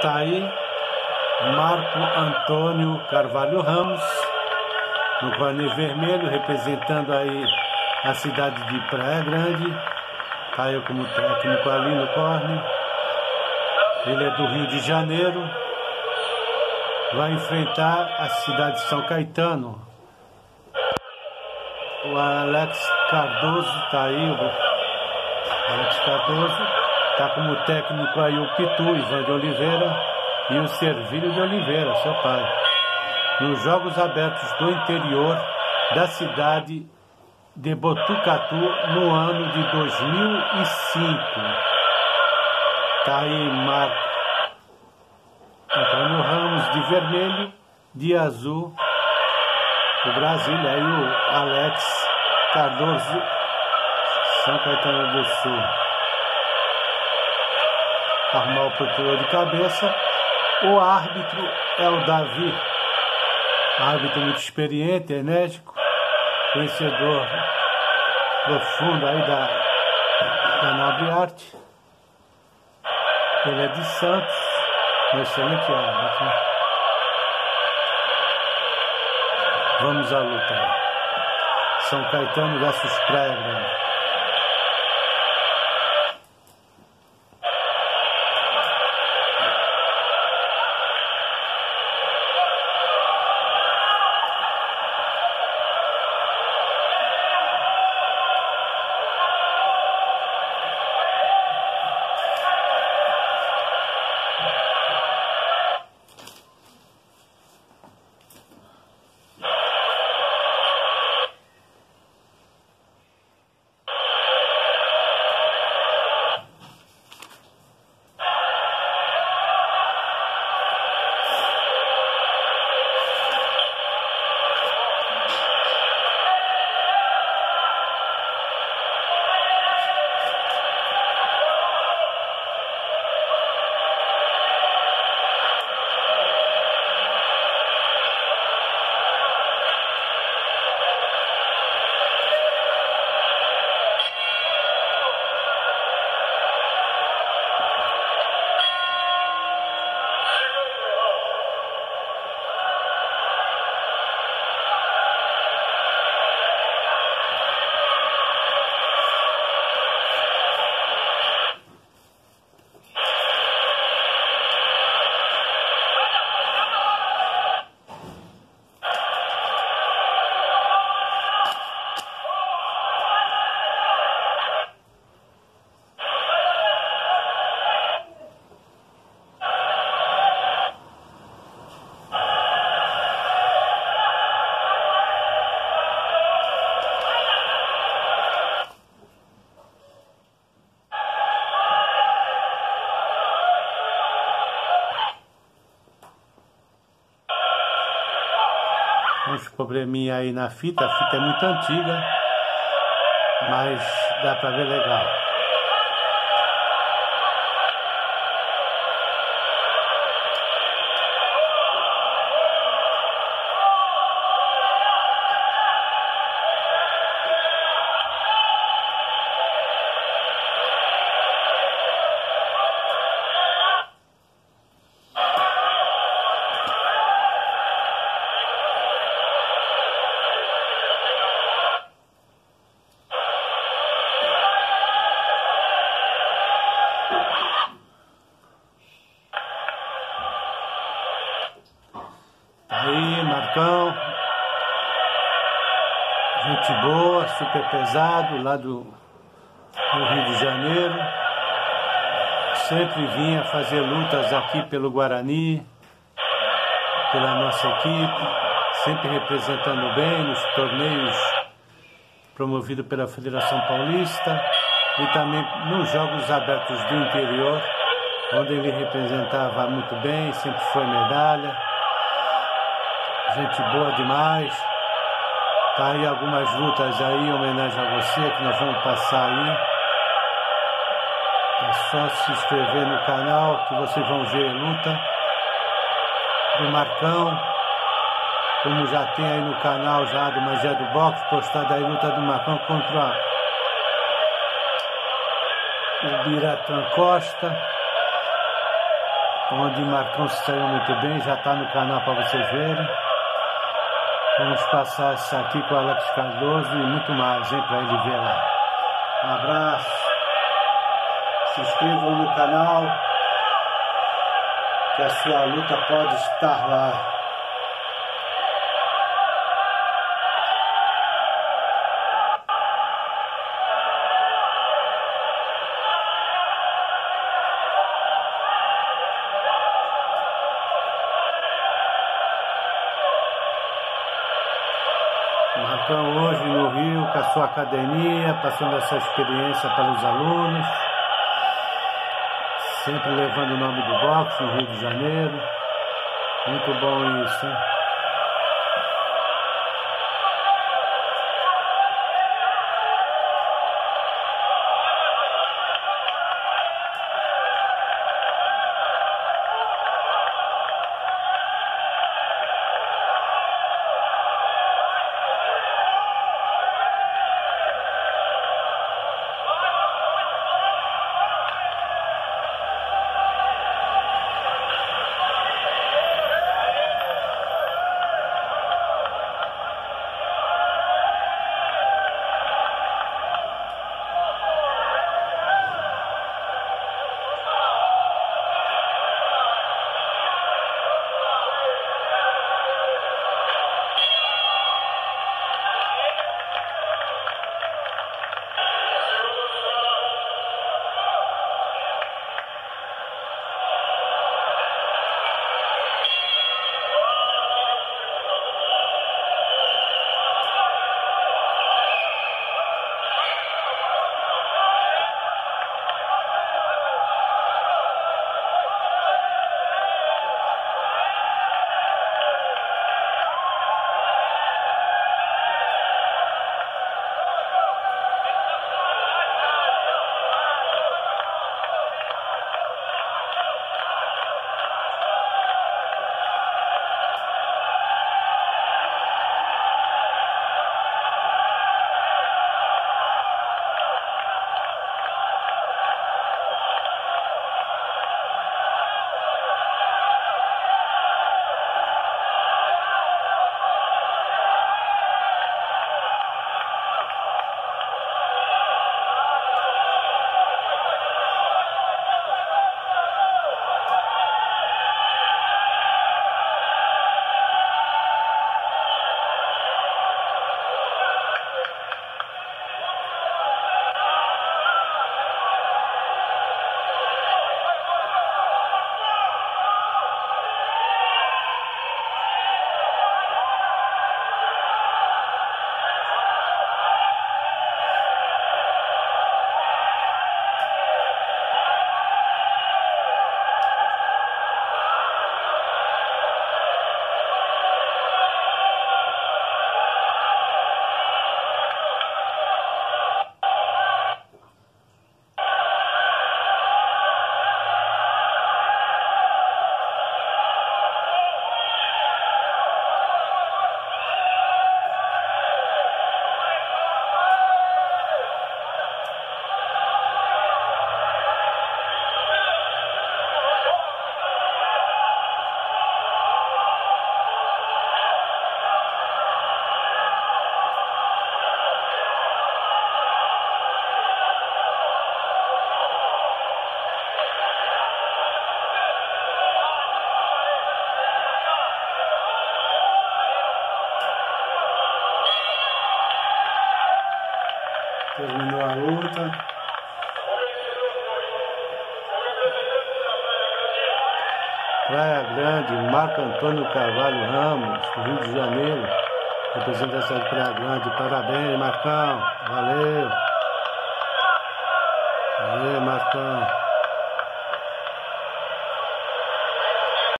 Tá aí Marco Antônio Carvalho Ramos, no corne vermelho, representando aí a cidade de Praia Grande. Tá aí como técnico ali no corne. Ele é do Rio de Janeiro. Vai enfrentar a cidade de São Caetano. O Alex Cardoso tá aí, o Alex Cardoso. Está como técnico aí o Pitu, Ivan de Oliveira e o Servilho de Oliveira, seu pai. Nos Jogos Abertos do interior da cidade de Botucatu no ano de 2005. Está aí Marco Antônio Ramos de vermelho, de azul, o Brasil, aí o Alex Cardoso, São Caetano do Sul arrumar o protetor de cabeça. O árbitro é o Davi, árbitro muito experiente, enérgico, conhecedor profundo aí da, da arte. Ele é de Santos, um excelente árbitro. Vamos à luta. São Caetano versus Praia Grande. Uns probleminha aí na fita, a fita é muito antiga, mas dá pra ver legal. Pesado, lá do, do Rio de Janeiro. Sempre vinha fazer lutas aqui pelo Guarani, pela nossa equipe, sempre representando bem nos torneios promovidos pela Federação Paulista e também nos Jogos Abertos do Interior, onde ele representava muito bem, sempre foi medalha gente boa demais. Tá aí algumas lutas aí em homenagem a você que nós vamos passar aí. É só se inscrever no canal que vocês vão ver luta do Marcão. Como já tem aí no canal já do Magia do Boxe, postada aí luta do Marcão contra o Biratã Costa. onde Marcão se saiu muito bem, já está no canal para vocês verem. Vamos passar isso aqui com o Alex Cardoso e muito mais, hein, para ele ver lá. Um abraço. Se inscrevam no canal, que a sua luta pode estar lá. Sua academia, passando essa experiência para os alunos, sempre levando o nome do boxe no Rio de Janeiro. Muito bom isso, hein? Luta. Praia Grande, Marco Antônio Carvalho Ramos, Rio de Janeiro. Representação de Praia Grande. Parabéns, Marcão. Valeu. Valeu, Marcão.